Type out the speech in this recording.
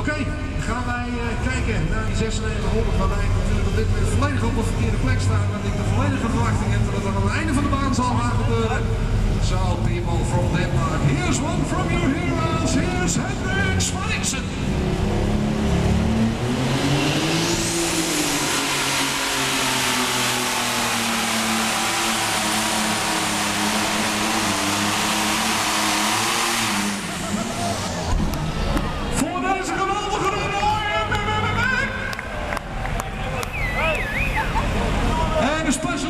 Oké, gaan wij eh, kijken naar die 9600 waar wij natuurlijk op dit moment volledig op een verkeerde plek staan. want ik de volledige verwachting heb dat het aan het einde van de baan zal gaan. special.